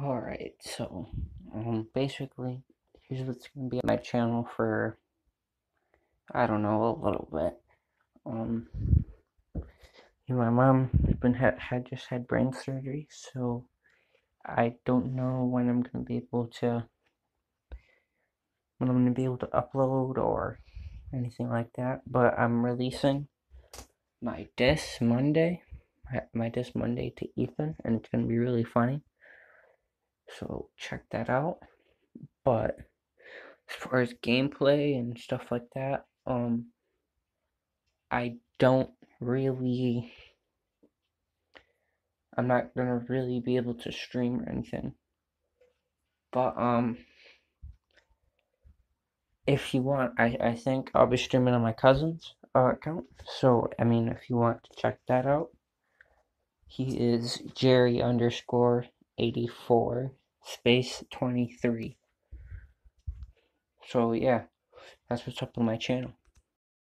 Alright, so, um, basically, here's what's gonna be on my channel for, I don't know, a little bit. Um, my mom has been had, had just had brain surgery, so I don't know when I'm gonna be able to, when I'm gonna be able to upload or anything like that, but I'm releasing my diss Monday, my diss Monday to Ethan, and it's gonna be really funny so check that out. But as far as gameplay and stuff like that, um, I don't really, I'm not gonna really be able to stream or anything. But um, if you want, I I think I'll be streaming on my cousin's uh, account. So I mean, if you want to check that out, he is Jerry underscore eighty four space 23. So yeah, that's what's up on my channel.